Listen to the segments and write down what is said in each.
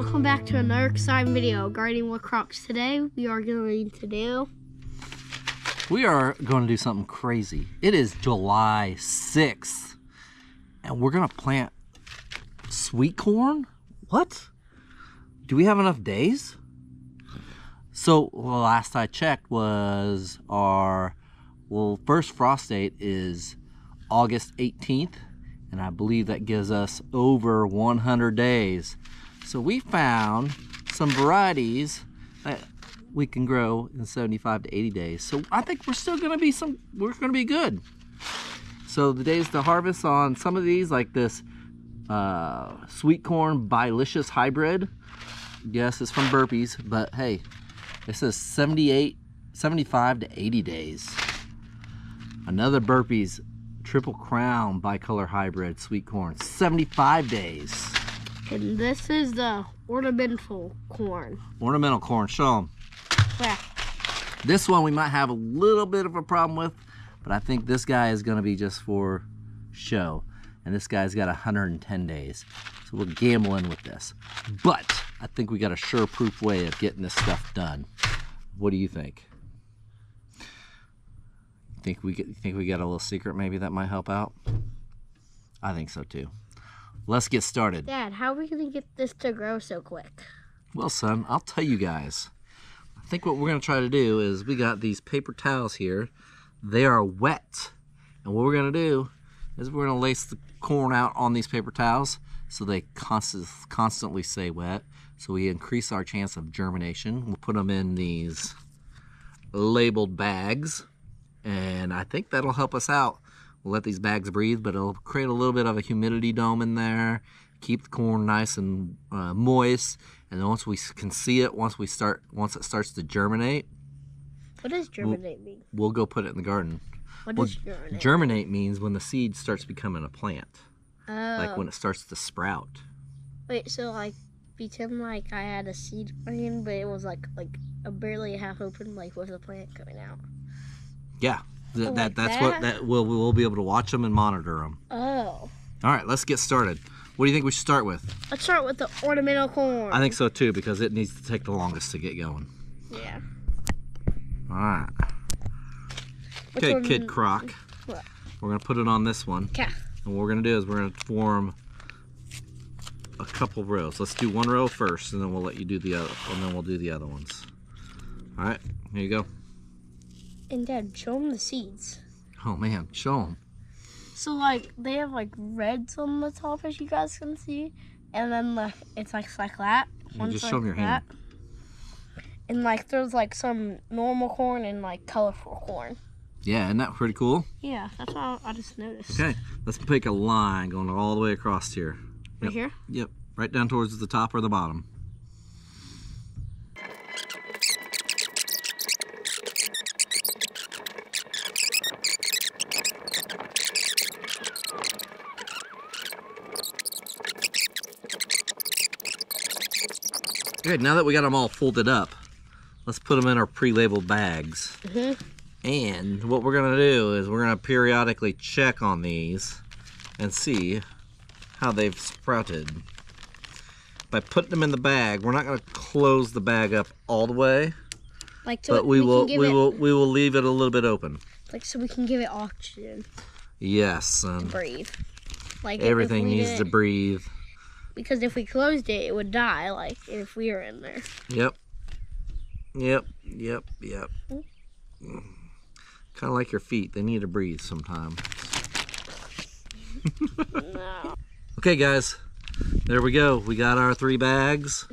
Welcome back to another exciting video regarding what crocs. Today we are going to do. We are going to do something crazy. It is July 6th, and we're going to plant sweet corn? What? Do we have enough days? So, the last I checked was our well, first frost date is August 18th, and I believe that gives us over 100 days. So we found some varieties that we can grow in 75 to 80 days. So I think we're still gonna be some, we're gonna be good. So the days to harvest on some of these, like this uh, sweet corn bilicious hybrid. Yes, it's from Burpee's, but hey, it says 78, 75 to 80 days. Another Burpee's Triple Crown bicolor hybrid sweet corn, 75 days. And this is the ornamental corn. Ornamental corn, show them. Yeah. This one we might have a little bit of a problem with, but I think this guy is gonna be just for show. And this guy's got 110 days. So we're gambling with this. But I think we got a sure-proof way of getting this stuff done. What do you think? Think we get, think we got a little secret maybe that might help out? I think so too. Let's get started. Dad, how are we going to get this to grow so quick? Well, son, I'll tell you guys. I think what we're going to try to do is we got these paper towels here. They are wet. And what we're going to do is we're going to lace the corn out on these paper towels so they constant, constantly stay wet. So we increase our chance of germination. We'll put them in these labeled bags. And I think that'll help us out. We'll let these bags breathe, but it'll create a little bit of a humidity dome in there. Keep the corn nice and uh, moist. And then once we can see it, once we start, once it starts to germinate, What does germinate mean? we'll go put it in the garden. What Well, does germinate? Germinate means when the seed starts becoming a plant, oh. like when it starts to sprout. Wait, so like pretend like I had a seed plant, but it was like like a barely half open, like with a plant coming out. Yeah, th- Oh, that like that's that? what that we'll we'll be able to watch them and monitor them. Oh. All right, let's get started. What do you think we should start with? Let's start with the ornamental corn. I think so too because it needs to take the longest to get going. Yeah. All right. Which Okay, one- Kid Croc. What? We're gonna put it on this one. Okay. And what we're gonna do is we're gonna form a couple rows. Let's do one row first, and then we'll let you do the other, and then we'll do the other ones. All right, here you go. And Dad, show them the seeds. Oh man, show them. So like they have like reds on the top, as you guys can see, and then like it's like like that. One's just like show 'em your hand. And like there's like some normal corn and like colorful corn. Yeah, isn't that pretty cool? Yeah, that's all I just noticed. Okay, let's pick a line going all the way across here. Right Yep. here. Yep, right down towards the top or the bottom. Okay, now that we got them all folded up, let's put them in our pre-labeled bags. Mhm. And what we're gonna do is we're gonna periodically check on these and see how they've sprouted. By putting them in the bag, we're not gonna close the bag up all the way, Like so but we, can will we it, will we will leave it a little bit open. like so we can give it oxygen Yes, to breathe. Like everything we needs to breathe. Because if we closed it, it would die. Like if we were in there. Yep. Yep. Yep. Yep. Kind of like your feet; they need to breathe sometimes. no. Okay, guys, there we go. We got our three bags.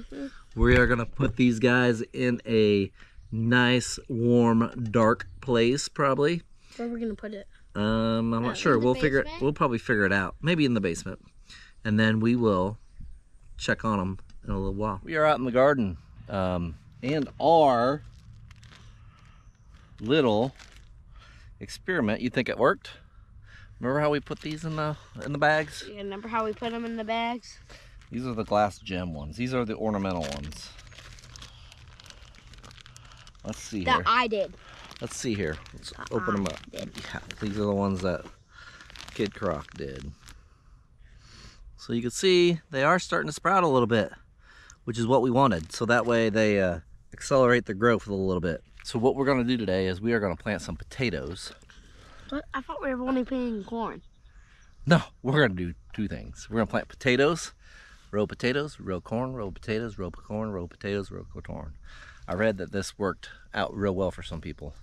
We are gonna put these guys in a nice, warm, dark place, probably. Where are we gonna put it? Um, I'm Uh, not in sure. We'll figure it. We'll probably figure it out. Maybe in the basement, and then we will check on them in a little while. We are out in the garden, um, and our little experiment. You think it worked? Remember how we put these in the in the bags? You remember how we put them in the bags? These are the glass gem ones. These are the ornamental ones. Let's see That here. That I did. Let's see here. Let's open them up. did. Yeah, these are the ones that Kid Croc did. So you can see they are starting to sprout a little bit. which is what we wanted. So that way they uh, accelerate their growth a little bit. So what we're gonna do today is we are gonna plant some potatoes. But I thought we were only planting corn. No, we're gonna do two things. We're gonna plant potatoes, row potatoes, row corn, row potatoes, row corn, row potatoes, row corn. I read that this worked out real well for some people.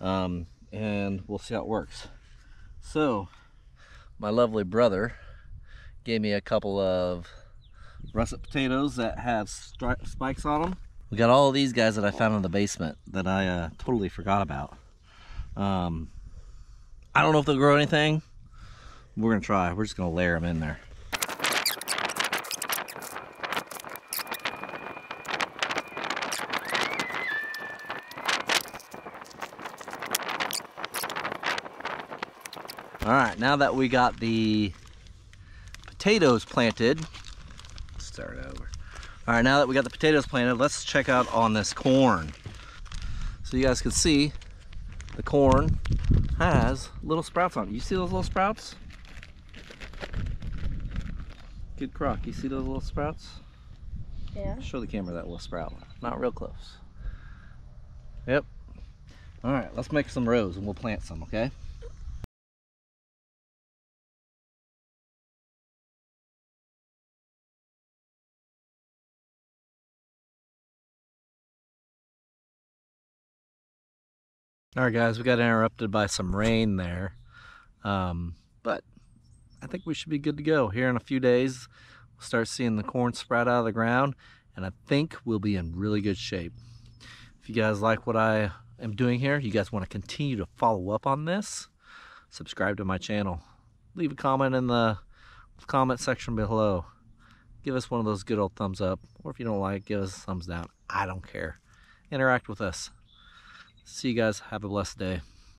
Um, and we'll see how it works. So, my lovely brother gave me a couple of russet potatoes that have spikes on them. We got all of these guys that I found in the basement that I uh, totally forgot about. Um, I don't know if they'll grow anything. We're gonna try. We're just gonna layer them in there. All right, now that we got the potatoes planted, let's start over. All right, now that we got the potatoes planted, let's check out on this corn. So you guys can see the corn has little sprouts on it. You see those little sprouts? Kid Croc, you see those little sprouts? Yeah. Show the camera that little sprout. Not real close. Yep. All right, let's make some rows and we'll plant some, okay? All right, guys, we got interrupted by some rain there. Um, but I think we should be good to go. Here in a few days, we'll start seeing the corn sprout out of the ground, and I think we'll be in really good shape. If you guys like what I am doing here, you guys want to continue to follow up on this, subscribe to my channel. Leave a comment in the comment section below. Give us one of those good old thumbs up, or if you don't like, give us a thumbs down. I don't care. Interact with us. See you guys. Have a blessed day.